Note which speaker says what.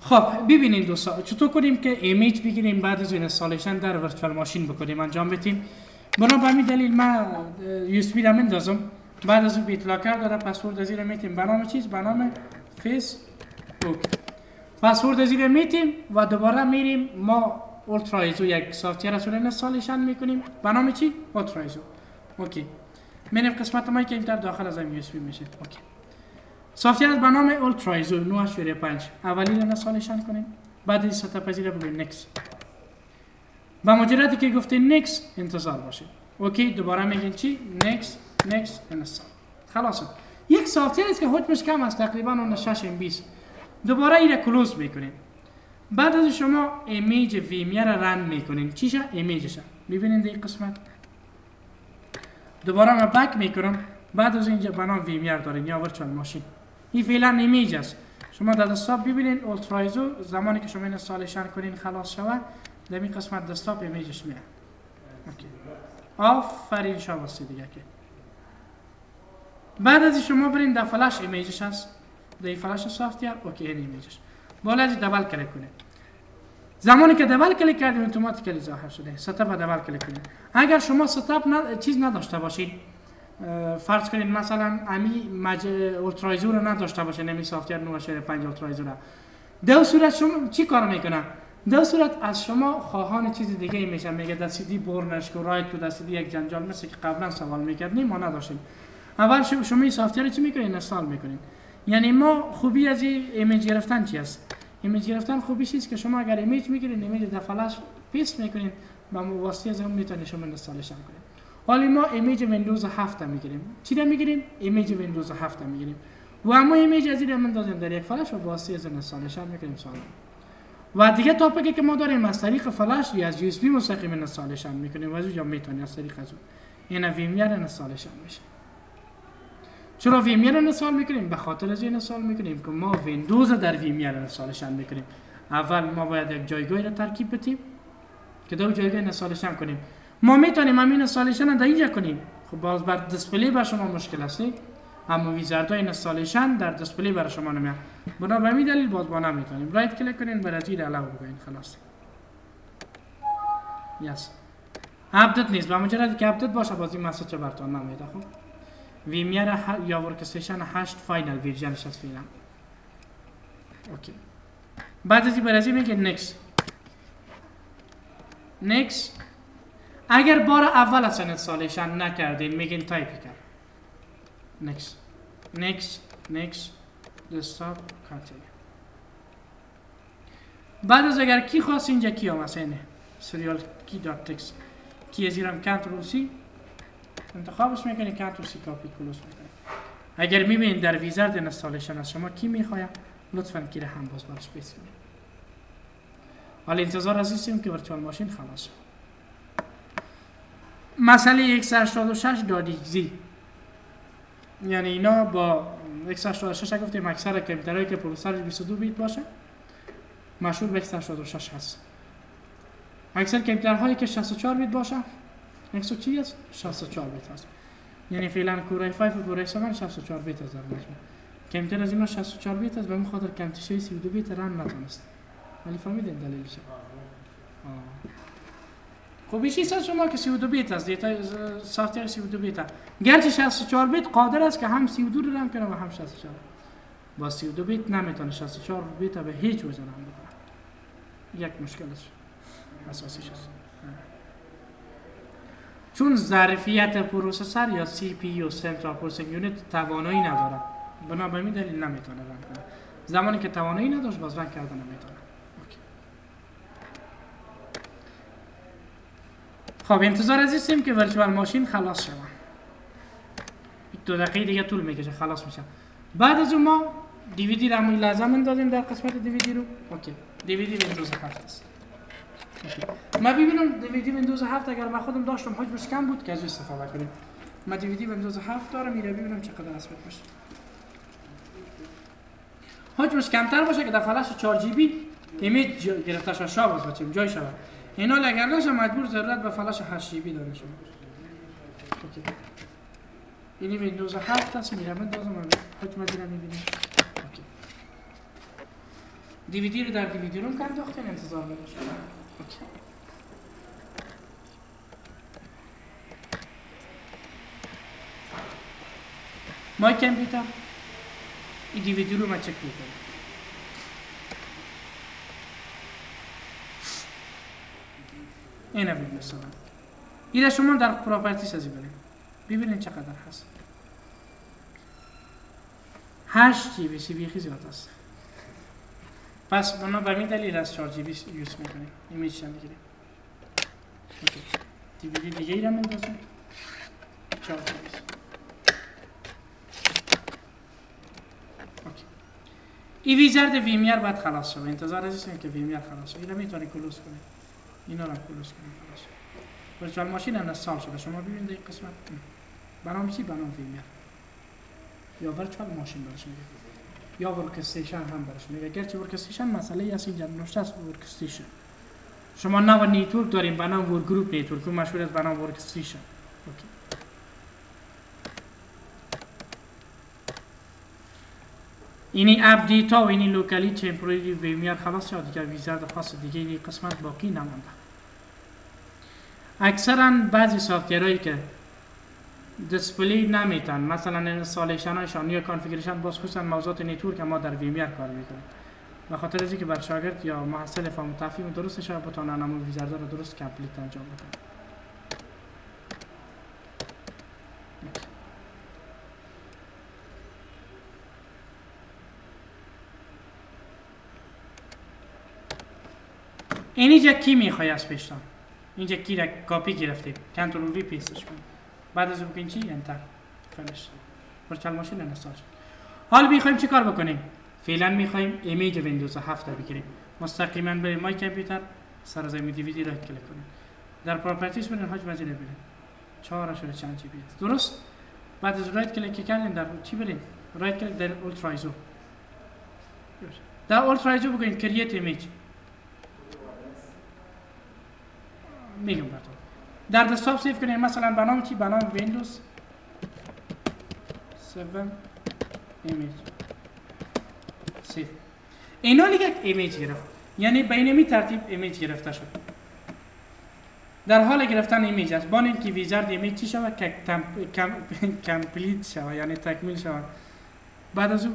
Speaker 1: خب ببینید دوستا چطور کنیم که image بگیریم بعد از installation در virtual machine بکنیم انجام بدیم؟ بنا به همین دلیل من USB را مندازم بعد از اون BitLocker داره پسورد این میتیم. به نام چیز؟ به نام فیس بوک پسورد این میتیم و دوباره میریم. ما UltraISO یک software از installation می‌کنیم. به نام چی؟ UltraISO OK. میریم قسمت ما که این در داخل از USB میشه. OK. سافتیر به نام اولترایزو 9.5 اولی رو انستالیشن کنیم بعد این سطح پذیر بگویم نکس با مجردی که گفتین نکس انتظار باشید اوکی دوباره میگین چی؟ نکس نکس انستال خلاص یک سافتیر است که حجمش کم است تقریبا اون 6 ام 20 دوباره این کلوز می‌کنیم بعد از شما ایمیج ویمیر را رن می‌کنین. چیشه ایمیجش ببینید این قسمت؟ دوباره من back می‌کنم. بعد از اینجا بنام VMware دارین. یا virtual machine این فعلا image است. شما در desktop ببینید UltraISO زمانی که شما این installation کنین خلاص شود در این قسمت desktop image ش میاد. آفرین شما دیگه که. بعد از شما برین در فلش image ش هست. در فلش software OK این image ش بالا از double click کنید زمانی که double click کردیم automatically ظاهر شده. setup double click کنید اگر شما setup ن... چیز نداشته باشید فرض کنید مثلا امی مج اولترایزور رو نداشته باشه نمی سافتیر 9.5 اولترایزور دو صورت شما چی کار می‌کنه؟ دو صورت از شما خواهان چیز دیگه ای میشه. میگه دستیدی برنش کو رایت کو دستیدی یک جنجال. مثل که قبلا سوال می‌کردیم ما نداشتیم. اول شما این سافتیر چی می‌کنین؟ انستال می‌کنین. یعنی ما خوبی از این ایمیج گرفتن چی است ایمیج گرفتن خوبی چیست که شما اگر ایمیج می‌گیرین ایمیج در فلش پیست می‌کنین با واسطه از اون می‌تونید شما install ش کنید حالا ما image ویندوز 7 می‌گیریم. چی را می‌گیریم؟ image ویندوز 7 می‌گیریم. و اما image از این دادیم در یک فلش و واسطه از install ش می‌کنیم سالم و دیگه topic ی که ما داریم از طریق فلش یا از USB مستقیم install ش می‌کنیم. و از اونجا می‌تونیم از طریق از این VMware install ش میشه. چرا VMware install می‌کنیم؟ به خاطر از این install می‌کنیم که ما ویندوز در VMware installation می‌کنیم. اول ما باید یک جایگاه را ترکیب بدیم که دو جایگاه انستالشن کنیم. ما می‌تونیم همین انستالشن در اینجا کنیم. خب باز بر دیسپلی بر شما مشکل است اما ویزارد انستالشن در دیسپلی بر شما نمیاد. بنا به همین دلیل باز با نمی‌تونیم رایت کلیک کنین برای زیر علاوه بگوین خلاص. یس اپدیت نیست. با مجرد که اپدیت باشه باز این مسیج براتون نمیده خب؟ ویمیر یا ورکستیشن 8 فاینل ویرژنش هست فعلا اوکی بعد از این برای میگه نکس نکس اگر بار اول از انستالیشن نکردین میگین تایپ کرد. نکس نکس نکس دسکتاپ کانتینیو بعد از اگر کی خواست اینجا کی هم مثلا سریال کی دات تکس؟ کی از اینم کنترل سی انتخابش می‌کنی کنترل سی کاپی کلوز می‌کنی. اگر می‌بینید در wizard installation از شما key می‌خواید لطفا key هم باز براش paste کنید. حالا انتظار عزیزیم که virtual machine خلاص شد. مسئله x86 دادیگزی یعنی اینا با x86 گفتیم اکثر کامپیوترهایی که processor ش 32 بیت باشه مشهور به x86 هست. اکثر کامپیوترهایی که 64 بیت باشه x چی است 64 بیت هست. یعنی فعلا کورای 5 و کورای 7 64 بیت از در مجموع. کامپیوتر از اینا 64 بیت است به خاطر کمتیشه 32 بیت رن نتونست. ولی فهمیدین دلیلش. خب چیز شما که 32 بیت است دیتا سافتیر 32 بیت گرچه 64 بیت قادر است که هم 32 رو رم کنه و هم 64 با 32 بیت نمی‌تونه 64 بیت به هیچ وجه رم بکنه. یک مشکل است. اساسیش است. چون ظرفیت processor یا CPU central processing unit توانایی نداره بنا به این دلیل نمی‌تونه run کنه. زمانی که توانایی نداشت باز run کردن نمی‌تونه. خب انتظار عزیزیم که virtual machine خلاص شود دو دقیقه دیگه طول می‌کشه خلاص میشه. بعد از اون ما دیویدی رو همون لازم اندازیم در قسمت DVD ROM. اوکی. دیویدی ویندوز 7 است. ما ببینم دیویدی ویندوز 7 اگر من خودم داشتم حجمش کم بود که از استفاده کنیم. ما دیویدی ویندوز 7 دارم میره ببینم چقدر اسمت باشه. حجمش کمتر باشه که در فلش 4 جی بی ایمیج گرفته شده شاباز بچیم. جای شود اینا اگر نشه مجبور ضرورت به فلش 8 جی بی داره شما اینی ویندوز 7 است میرم اندازم حجم دیره می‌بینیم دیویدی رو در دیویدی روم کن داختین انتظار اوکی. مای کامپیوتر این دیویدی رو ما چک می‌کنیم این هم مثلا. این شما در پراپرتیس از ببینید ببینید چقدر هست. 8 جی بی سی بیخی زیاد است. پس اونا به این دلیل از 4 جی بی یوز می‌کنیم. ایمیج هم می‌گیریم. دیویدی دیگه ای را مندازیم 4 جی بی این ویزرد ویمیر باید خلاص شد انتظار ازیستیم که ویمیر خلاص شد اینو می‌تونی کلوز کنید اینا رو close کنید خلاص. virtual machine install شده. شما ببینید این قسمت. بنام چی؟ بنام VMware یا virtual machine برش میگه؟ یا workstation هم برش میگه. گرچه workstation مسئله است اینجا نوشته است workstation شما نو network داریم بنام workgroup network مشهور است بنام workstation OK. اینی AppData و اینی local ی temporary VMware خلاص شد. دیگه wizard خاص دیگه این قسمت باقی نمانده اکثرا بعضی software هایی که display نمیتن مثلا installation هایشان یا configuration باز خصوصا موضوعات network ما در VMware کار می‌کنیم به خاطر از که بر شاگرد یا محصل فهم درست شد بتونه همو wizard رو درست complete انجام بده اینجا key می‌خوای از پیشتان اینجا key را کاپی گرفتیم Ctrl V paste ش کن. بعد از اون چی؟ enter finish virtual machine install شد حال می‌خوایم چی کار بکنیم؟ فعلا می‌خوایم image Windows 7 بگیریم. مستقیما بریم My Computer سر زمین دیویدی را کلیک کنیم. در properties برین حجم ازی برین 4 شده چند GB درست؟ بعد از right click کردین در چی برین right click در UltraISO در UltraISO بگوین create image میگم براتون. در desktop save کنید مثلا بنام چی؟ بنام ویندوز 7 image. save اینا یک image گرفت. یعنی بین می ترتیب image گرفته شد. در حال گرفتن image است. بان اینکه wizard image چی شود؟ که complete شود. یعنی تکمیل شود. بعد از